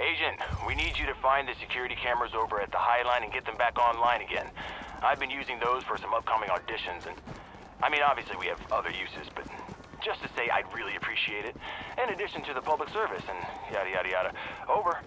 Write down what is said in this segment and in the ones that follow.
Agent, we need you to find the security cameras over at the High Line and get them back online again. I've been using those for some upcoming auditions, and I mean, obviously we have other uses, but just to say I'd really appreciate it. In addition to the public service and yada yada yada. Over.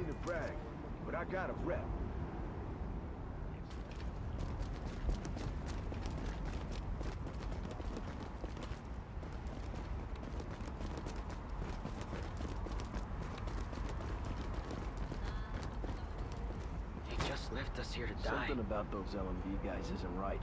Mean to brag, but I got a rep. They just left us here to die. Something about those LMB guys isn't right.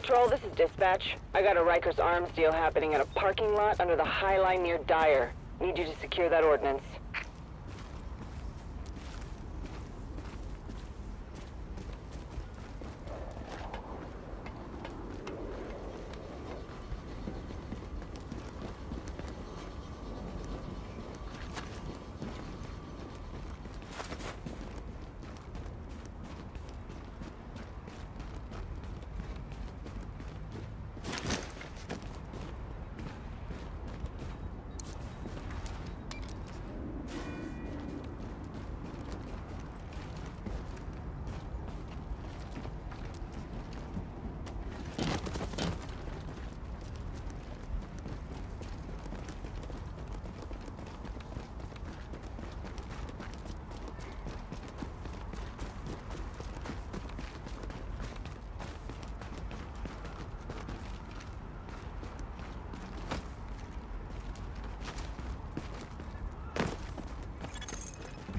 Patrol, this is dispatch. I got a Rikers arms deal happening at a parking lot under the High Line near Dyer. Need you to secure that ordinance.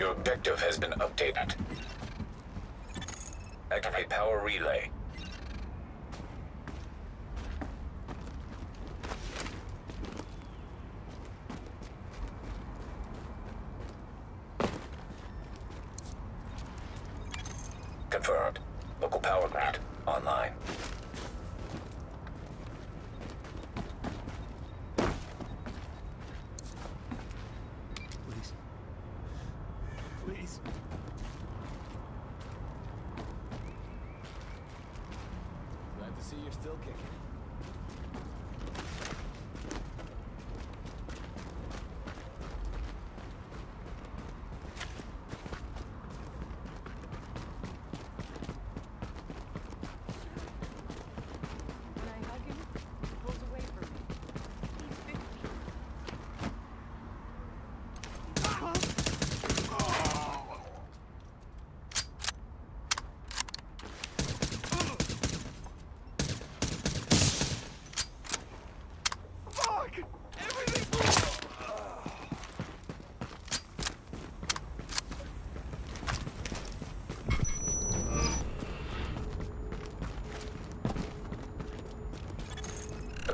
Your objective has been updated. Activate power relay.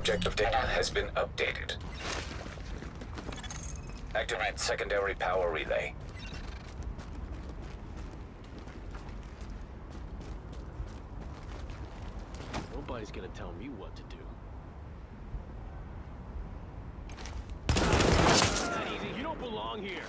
Objective data has been updated. Activate secondary power relay. Nobody's gonna tell me what to do. Not easy. You don't belong here.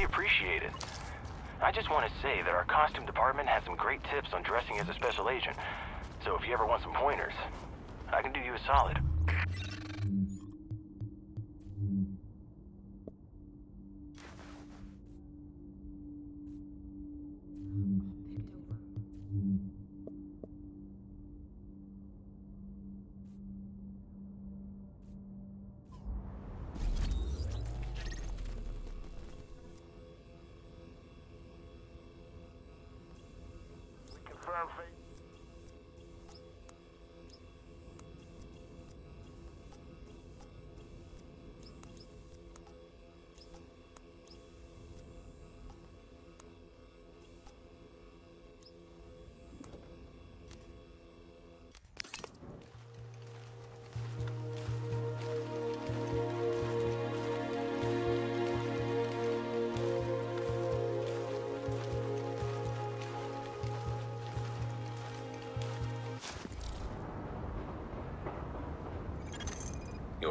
We appreciate it. I just want to say that our costume department has some great tips on dressing as a special agent. So if you ever want some pointers, I can do you a solid.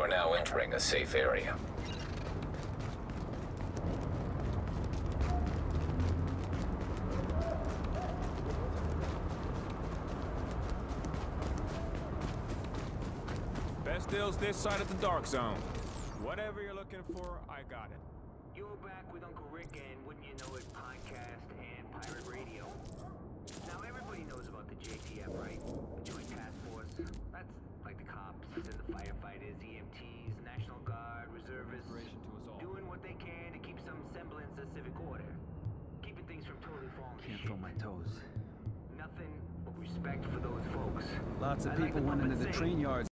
Are now entering a safe area. Best deals this side of the dark zone. Whatever you're looking for, I got it. You're back with Uncle Rick and Wouldn't You Know It podcast and pirate radio. Now everybody knows about the JTF, right? The Joint Task Force. That's like the cops and the firefighters, EMTs, National Guard, reservists, doing what they can to keep some semblance of civic order, keeping things from totally falling to Can't shit. feel my toes. Nothing but respect for those folks. Lots of I people the went into the train yards